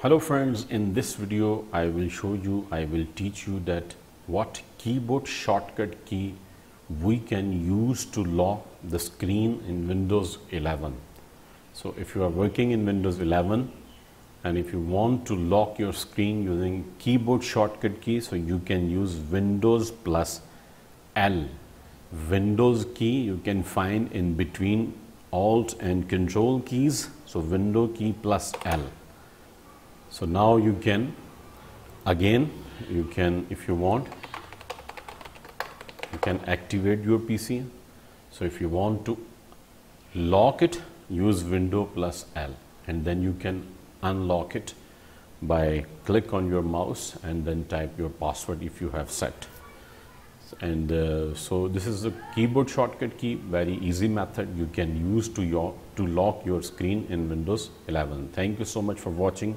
Hello friends, in this video I will show you, I will teach you that what keyboard shortcut key we can use to lock the screen in Windows 11. So if you are working in Windows 11 and if you want to lock your screen using keyboard shortcut key, so you can use Windows plus L. Windows key you can find in between Alt and Control keys, so Window key plus L. So now you can again you can if you want you can activate your PC. So if you want to lock it use window plus L and then you can unlock it by click on your mouse and then type your password if you have set. And uh, so this is a keyboard shortcut key very easy method. You can use to your to lock your screen in windows 11 thank you so much for watching